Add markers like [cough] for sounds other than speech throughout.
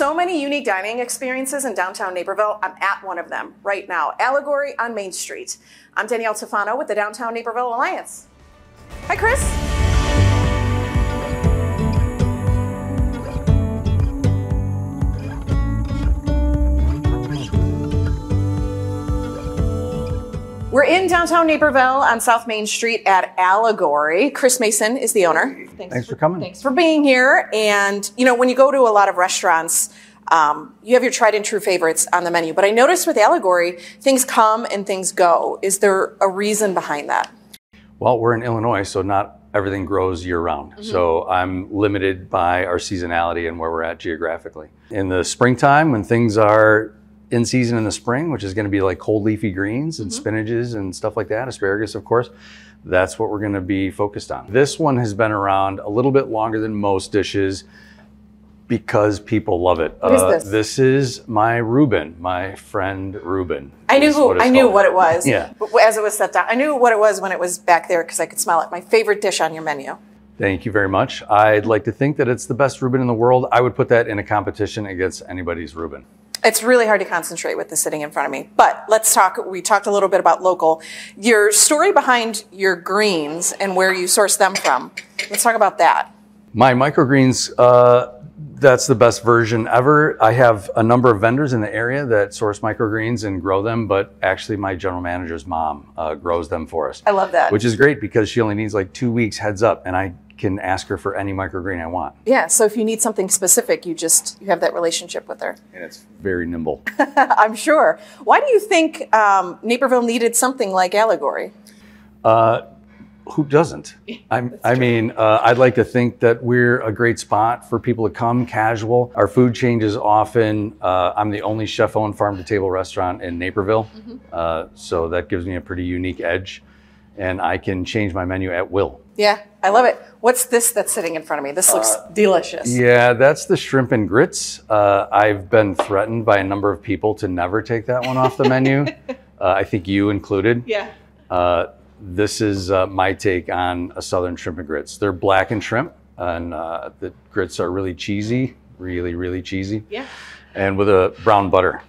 so many unique dining experiences in downtown Naperville. I'm at one of them right now, Allegory on Main Street. I'm Danielle Tafano with the Downtown Naperville Alliance. Hi, Chris. We're in downtown Naperville on South Main Street at Allegory. Chris Mason is the owner. Thanks for coming. Thanks for being here. And, you know, when you go to a lot of restaurants, um, you have your tried and true favorites on the menu. But I noticed with Allegory, things come and things go. Is there a reason behind that? Well, we're in Illinois, so not everything grows year round. Mm-hmm. So I'm limited by our seasonality and where we're at geographically. In the springtime, when things are in season in the spring, which is going to be like cold leafy greens and Mm-hmm. spinaches and stuff like that, asparagus, of course, that's what we're going to be focused on. This one has been around a little bit longer than most dishes because people love it. What is Uh, this? This is my Reuben, my friend Reuben. I knew who, what I knew called. what it was. Yeah. As it was set down, I knew what it was when it was back there because I could smell it. My favorite dish on your menu. Thank you very much. I'd like to think that it's the best Reuben in the world. I would put that in a competition against anybody's Reuben. It's really hard to concentrate with this sitting in front of me. But let's talk. We talked a little bit about local. Your story behind your greens and where you source them from. Let's talk about that. My microgreens, uh, that's the best version ever. I have a number of vendors in the area that source microgreens and grow them, but actually my general manager's mom uh, grows them for us. I love that. Which is great because she only needs like two weeks heads up and I can ask her for any microgreen I want. Yeah. So if you need something specific, you just you have that relationship with her. And it's very nimble. [laughs] I'm sure. Why do you think um, Naperville needed something like Allegory? Who doesn't? [laughs] I'm, I mean, uh, I'd like to think that we're a great spot for people to come casual. Our food changes often. Uh, I'm the only chef owned farm to table restaurant in Naperville. Uh, so that gives me a pretty unique edge. And I can change my menu at will. Yeah, I love it. What's this that's sitting in front of me? This looks delicious. Yeah, that's the shrimp and grits. Uh, I've been threatened by a number of people to never take that one off the menu. [laughs] uh, I think you included. Yeah. Uh, this is uh, my take on a southern shrimp and grits. They're blackened shrimp, and uh, the grits are really cheesy, really, really cheesy, Yeah. and with a brown butter.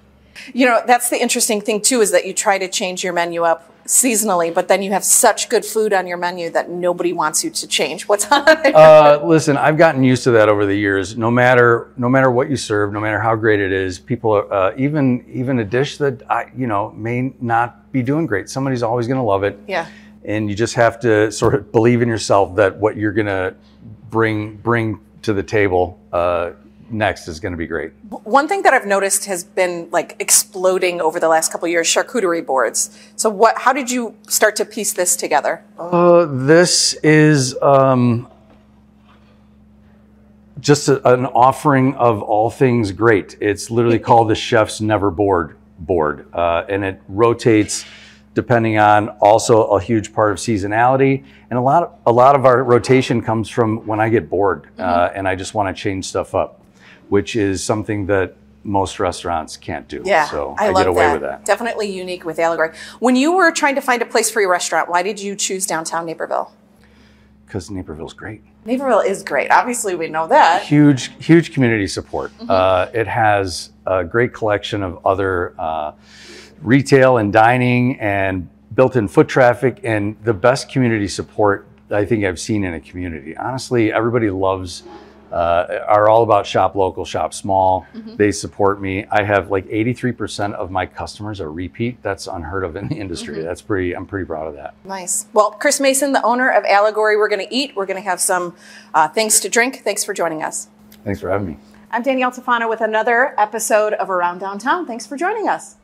You know, that's the interesting thing too is that you try to change your menu up seasonally, but then you have such good food on your menu that nobody wants you to change. What's on it? [laughs] Uh, listen, I've gotten used to that over the years. No matter no matter what you serve, no matter how great it is, people are, uh, even even a dish that I you know may not be doing great. Somebody's always going to love it. yeah. and you just have to sort of believe in yourself that what you're gonna bring bring to the table uh, next is gonna be great. One thing that I've noticed has been like exploding over the last couple of years, charcuterie boards. So what how did you start to piece this together? Uh, this is um, just a, an offering of all things great. It's literally called the Chef's Never Bored board, uh, and it rotates depending on also a huge part of seasonality. And a lot of, a lot of our rotation comes from when I get bored uh, and I just want to change stuff up, which is something that most restaurants can't do. Yeah, so I, I, love get away that. with that. Definitely unique with Allegory. When you were trying to find a place for your restaurant, why did you choose downtown Naperville? Because Naperville's great. Naperville is great. Obviously, we know that. huge huge community support uh, it has a great collection of other uh, retail and dining and built-in foot traffic and the best community support i think i've seen in a community honestly everybody loves uh, are all about shop local shop small they support me i have like 83% of my customers are repeat that's unheard of in the industry that's pretty i'm pretty proud of that Nice. Well, Chris Mason, the owner of Allegory, we're going to eat. We're going to have some uh, things to drink. Thanks for joining us. thanks for having me I'm Danielle Tafano with another episode of Around Downtown. Thanks for joining us.